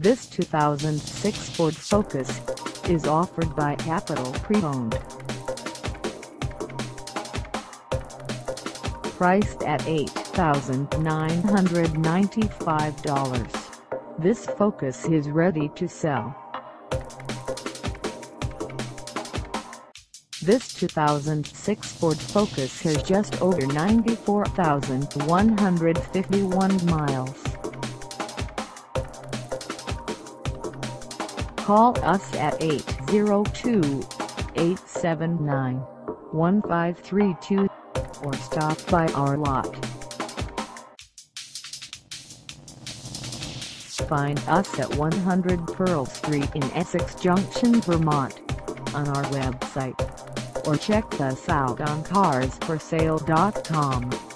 This 2006 Ford Focus is offered by Capital Pre-Owned. Priced at $8,995, this Focus is ready to sell. This 2006 Ford Focus has just over 94,151 miles. Call us at 802-879-1532 or stop by our lot. Find us at 100 Pearl Street in Essex Junction, Vermont on our website or check us out on carsforsale.com.